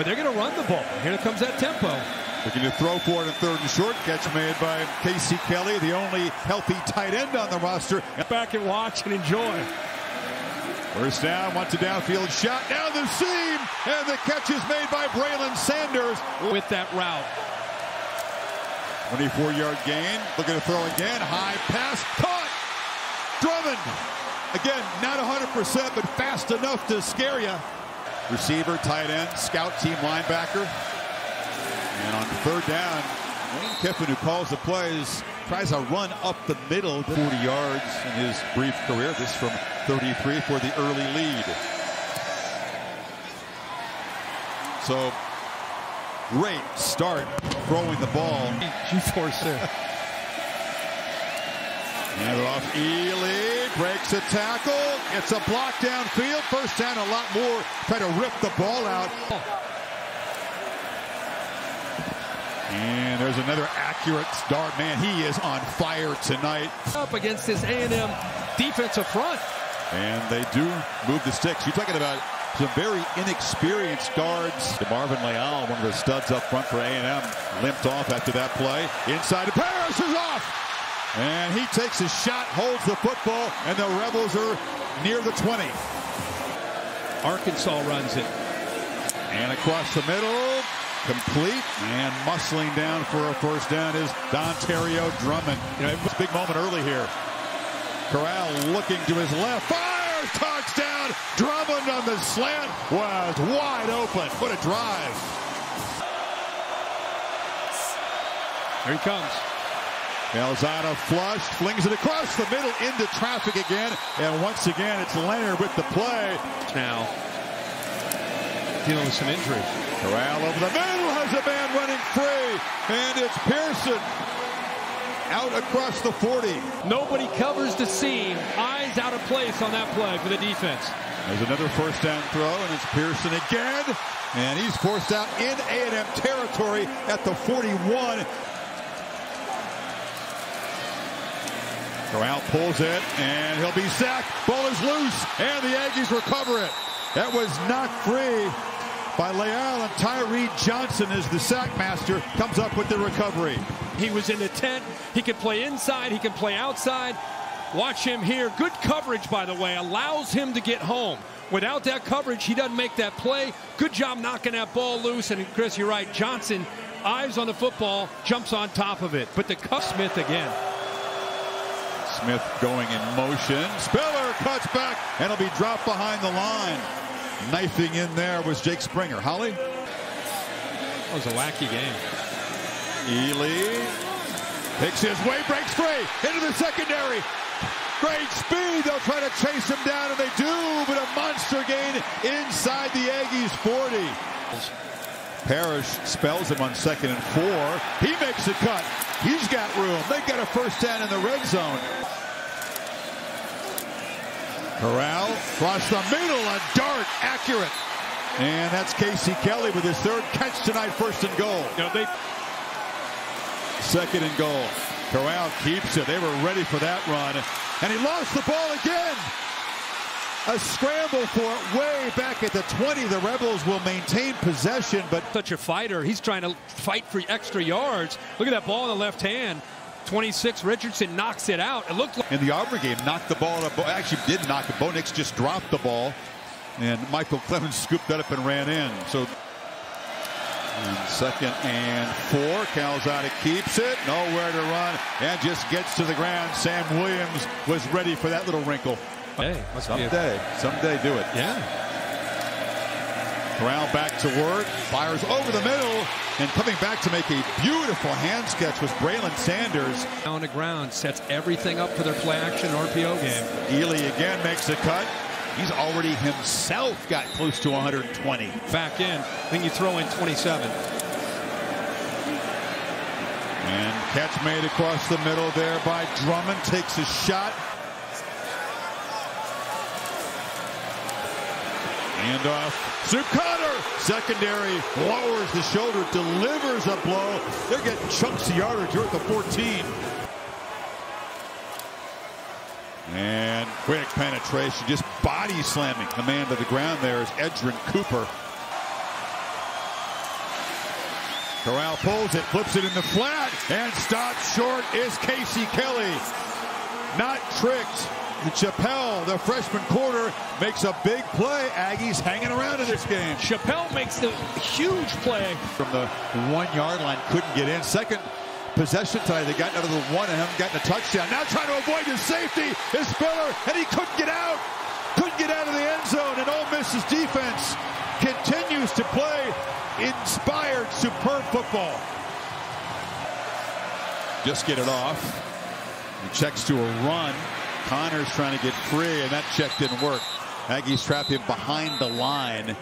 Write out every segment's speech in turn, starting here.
but they're going to run the ball. Here comes that tempo. Looking to throw for it in third and short. Catch made by Casey Kelly, the only healthy tight end on the roster. Get back and watch and enjoy. First down, wants a downfield shot down the seam, and the catch is made by Braylon Sanders. With that route. 24-yard gain, looking to throw again, high pass, caught! Drummond, again, not 100%, but fast enough to scare you. Receiver, tight end, scout team linebacker. And on third down, Lane Kiffin, who calls the plays, tries a run up the middle, 40 yards in his brief career. This from 33 for the early lead. So, great start throwing the ball. G-force there. Hand it off. Ealy breaks a tackle. It's a block downfield. First down, a lot more. Try to rip the ball out. And there's another accurate start. Man, he is on fire tonight. Up against this A&M defensive front. And they do move the sticks. You're talking about some very inexperienced guards. Marvin Leal, one of the studs up front for A&M, limped off after that play. Inside to Parrish is off. And he takes a shot, holds the football, and the Rebels are near the 20. Arkansas runs it. And across the middle, complete and muscling down for a first down is Dontario Drummond. You know, big moment early here. Corral looking to his left, fires, touchdown. Drummond on the slant was wide open. What a drive. Here he comes. Calzada flush, flings it across the middle into traffic again. And once again, it's Leonard with the play. Now, dealing with some injuries. Corral over the middle has a man running free. And it's Pearson out across the 40. Nobody covers the seam. Eyes out of place on that play for the defense. There's another first down throw, and it's Pearson again. And he's forced out in A&M territory at the 41. Corral pulls it, and he'll be sacked. Ball is loose, and the Aggies recover it. That was knocked free by Leal, and Tyree Johnson is the sack master, comes up with the recovery. He was in the tent. He can play inside. He can play outside. Watch him here. Good coverage, by the way, allows him to get home. Without that coverage, he doesn't make that play. Good job knocking that ball loose. And Chris, you're right. Johnson, eyes on the football, jumps on top of it. But the Cuff Smith again. Smith going in motion. Spiller cuts back and he'll be dropped behind the line. Knifing in there was Jake Springer. Holly? That was a wacky game. Ealy picks his way, breaks free into the secondary. Great speed. They'll try to chase him down, and they do, but a monster gain inside the Aggies 40. Parrish spells him on second and four. He makes a cut. He's got room. They got a first down in the red zone. Corral across the middle, a dart, accurate. And that's Casey Kelly with his third catch tonight, first and goal. You know, they Second and goal. Corral keeps it. They were ready for that run. And he lost the ball again. A scramble for it way back at the 20. The Rebels will maintain possession, but such a fighter. He's trying to fight for extra yards. Look at that ball in the left hand. 26 Richardson knocks it out. It looked like in the Auburn game, knocked the ball up. Actually, did knock it. Bo Nix just dropped the ball, and Michael Clemens scooped that up and ran in. So, and second and four. Calzada keeps it, nowhere to run, and just gets to the ground. Sam Williams was ready for that little wrinkle. Hey, someday, someday, do it. Yeah. Corral back to work, fires over the middle, and coming back to make a beautiful hand sketch was Braylon Sanders. On the ground, sets everything up for their play action RPO game. Ealy again makes a cut. He's already himself got close to 120. Back in, then you throw in 27. And catch made across the middle there by Drummond. Takes a shot. And off. Soup Cutter, secondary, lowers the shoulder, delivers a blow. They're getting chunks of yardage. You're at the 14. And quick penetration, just body slamming the man to the ground there is Edgerrin Cooper. Corral pulls it, flips it in the flat, and stops short is Casey Kelly. Not tricked. Chappell, the freshman quarter, makes a big play. Aggies hanging around in this game. Chappell makes the huge play. From the one-yard line, couldn't get in. Second possession tonight, they got out of the one and haven't gotten a touchdown. Now trying to avoid his safety is Spiller, and he couldn't get out. Couldn't get out of the end zone, and Ole Miss's defense continues to play inspired, superb football. Just get it off. He checks to a run. Connors trying to get free, and that check didn't work. Aggies trap him behind the line.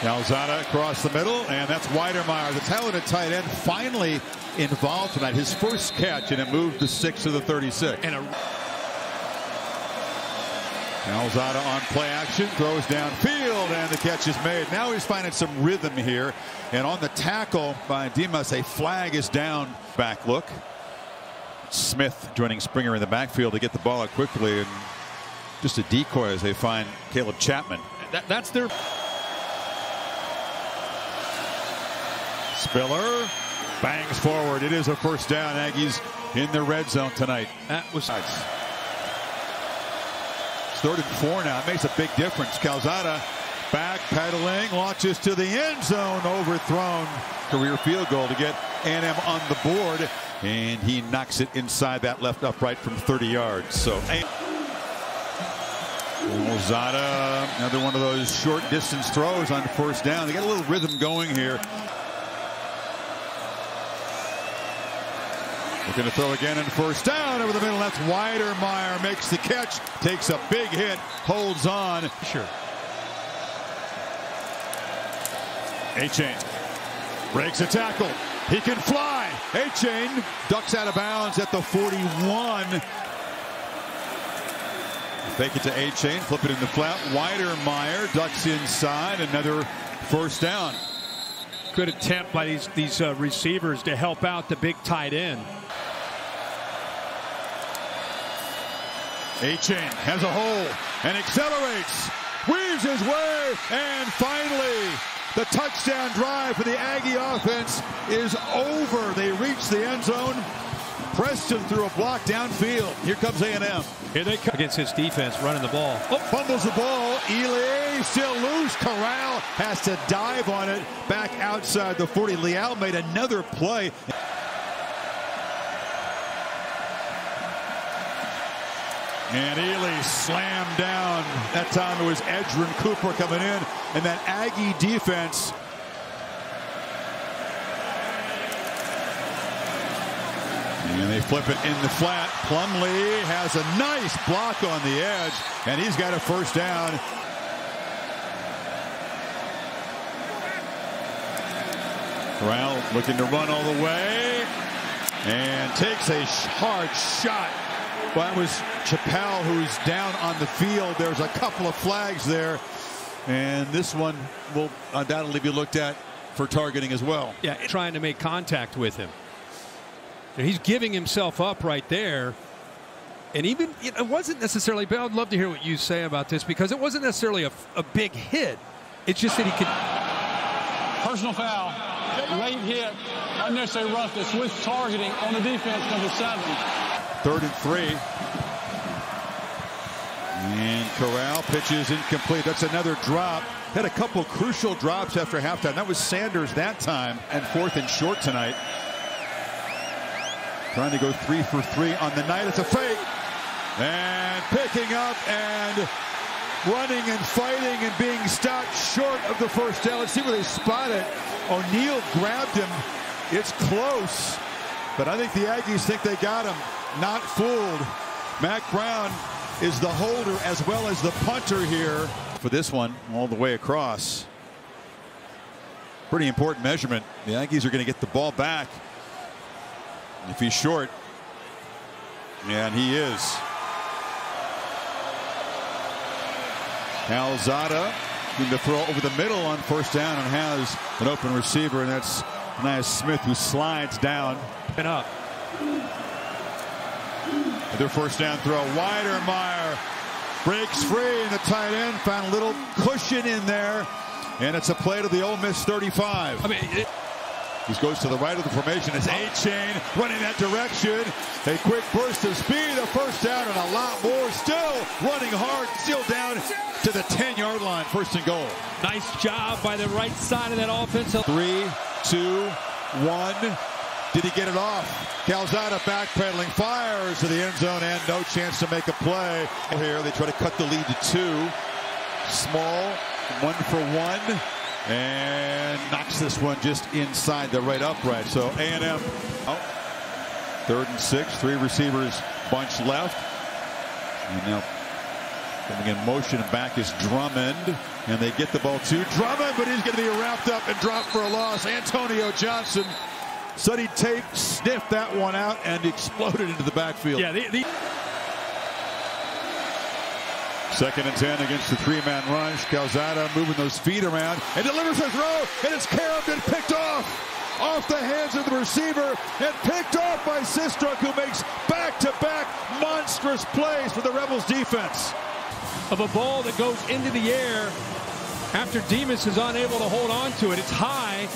Calzada across the middle, and that's Wydermyer, the talented tight end, finally involved tonight. His first catch, and it moved the six to the 36. And a Calzada on play action, throws downfield, and the catch is made. Now he's finding some rhythm here. And on the tackle by Demas, a flag is down. Back look. Smith joining Springer in the backfield to get the ball out quickly. And just a decoy as they find Caleb Chapman. that, that's their Spiller bangs forward. It is a first down. Aggies in the red zone tonight. that was It's third and four now. It makes a big difference. Calzada back pedaling, launches to the end zone, overthrown. Career field goal to get A&M on the board, and he knocks it inside that left upright from 30 yards. So. Calzada, another one of those short distance throws on first down. They got a little rhythm going here. Looking to throw again and first down over the middle. That's Wydermyer makes the catch, takes a big hit, holds on. sure. Achane breaks a tackle. He can fly. Achane ducks out of bounds at the 41. Fake it to Achane, flip it in the flat. Wydermyer ducks inside. Another first down. Good attempt by these these uh, receivers to help out the big tight end. Achane has a hole and accelerates, weaves his way, and finally the touchdown drive for the Aggie offense is over. They reach the end zone. Preston threw a block downfield. Here comes A&M. Here they come against his defense, running the ball. Oh, fumbles the ball. Ealy still loose. Corral has to dive on it back outside the 40. Leal made another play. And Ealy slammed down. That time it was Edgerrin Cooper coming in. And that Aggie defense. And they flip it in the flat. Plumlee has a nice block on the edge. And he's got a first down. Corral looking to run all the way. And takes a hard shot well, that was Chappell who's down on the field. There's a couple of flags there. And this one will undoubtedly be looked at for targeting as well. Yeah, trying to make contact with him. He's giving himself up right there. And even it wasn't necessarily, but I'd love to hear what you say about this because it wasn't necessarily a, a big hit. It's just that he could. Personal foul, late hit, unnecessary roughness with targeting on the defense, number seven. Third and three. And Corral pitches incomplete. That's another drop. Had a couple crucial drops after halftime. That was Sanders that time. And fourth and short tonight. Trying to go three for three on the night. It's a fake. And picking up and running and fighting and being stopped short of the first down. Let's see where they spot it. O'Neal grabbed him. It's close. But I think the Aggies think they got him. Not fooled. Mac Brown is the holder as well as the punter here for this one all the way across. Pretty important measurement. The Yankees are going to get the ball back. If he's short, and he is. Calzada going to throw over the middle on first down and has an open receiver, and that's Ainias Smith who slides down. And up. Their first down throw. Wydermyer breaks free, and the tight end found a little cushion in there and it's a play to the Ole Miss 35. I mean, it, He goes to the right of the formation. It's Achane running that direction. A quick burst of speed, a first down, and a lot more. Still running hard, still down to the 10-yard line. First and goal. nice job by the right side of that offensive. Three, two, one. Did he get it off? Calzada backpedaling, fires to the end zone, and no chance to make a play. Here, they try to cut the lead to two. Small, one for one, and knocks this one just inside the right upright. So A&M out. Oh, third and six, three receivers, bunch left. And now coming in motion and back is Drummond. And they get the ball to Drummond, but he's going to be wrapped up and dropped for a loss. Antonio Johnson he'd take, sniffed that one out, and exploded into the backfield. Yeah, the, the, Second and 10 against the three-man rush. Calzada moving those feet around and delivers a throw, and it's Carrington picked off. Off the hands of the receiver and picked off by Sistrunk, who makes back-to-back monstrous plays for the Rebels defense. of a ball that goes into the air after Demas is unable to hold on to it. It's high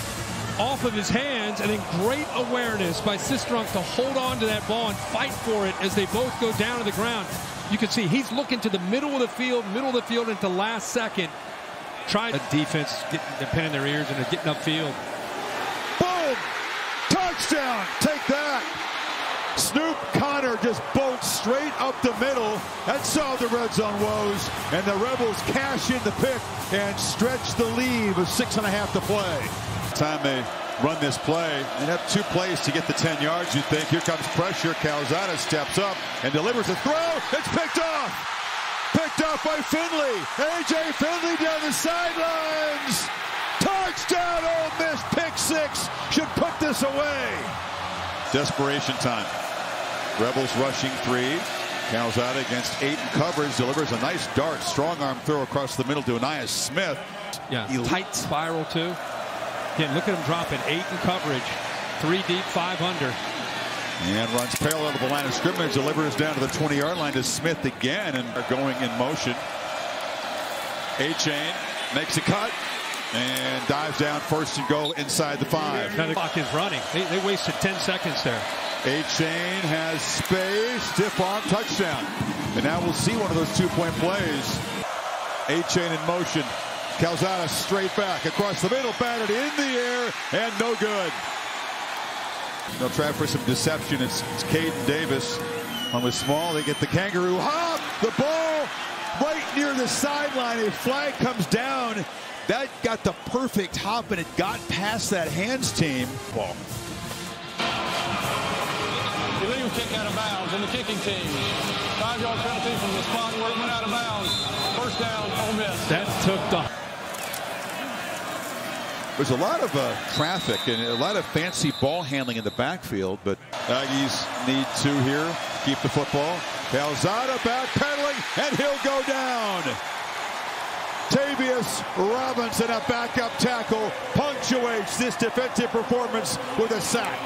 off of his hands and then great awareness by Sistrunk to hold on to that ball and fight for it as they both go down to the ground. You can see he's looking to the middle of the field, middle of the field into last second. Try a defense getting the pin in their ears and they're getting upfield. Boom! Touchdown! Take that! Snoop Conner just bolts straight up the middle. That solved the red zone woes. And the Rebels cash in the pick and stretch the lead with six and a half to play. Time they run this play and have two plays to get the 10 yards, you think. Here comes pressure. Calzada steps up and delivers a throw. It's picked off. Picked off by Finley. A.J. Finley down the sidelines. Touchdown, Ole Miss. Pick six. Should put this away. Desperation time. Rebels rushing three. Calzada against eight in coverage. Delivers a nice dart. Strong arm throw across the middle to Ainias Smith. Yeah, Elite. tight spiral too. Again, look at him dropping eight in coverage, three deep, five under. And runs parallel to the line of scrimmage. Delivers down to the 20-yard line to Smith again. And are going in motion. Achane makes a cut. And dives down first and goal inside the five. Now the clock is running. They, they wasted 10 seconds there. Achane has space. Stiff arm touchdown. And now we'll see one of those two-point plays. Achane in motion. Calzada straight back across the middle, batted in the air, and no good. They'll try for some deception. It's, it's Caden Davis on the small. They get the kangaroo hop. The ball right near the sideline. A flag comes down. That got the perfect hop, and it got past that hands team. Ball. Illegal kick out of bounds in the kicking team. Five-yard penalty from the spot where it went out of bounds. First down, Ole Miss. That took the There's a lot of uh, traffic and a lot of fancy ball handling in the backfield, but Aggies need two here. Keep the football. Calzada backpedaling, and he'll go down. Tavius Robinson, a backup tackle, punctuates this defensive performance with a sack.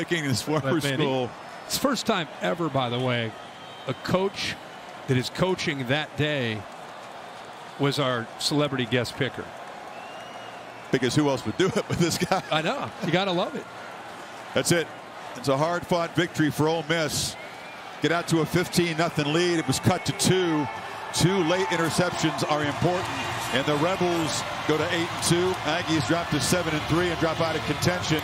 Making this former school. It's first time ever, by the way, a coach that is coaching that day was our celebrity guest picker. Because who else would do it but this guy? I know. You got to love it. That's it. It's a hard-fought victory for Ole Miss. Get out to a 15-0 lead. It was cut to two. Two late interceptions are important. And the Rebels go to 8 and 2. Aggies drop to 7 and 3 and drop out of contention.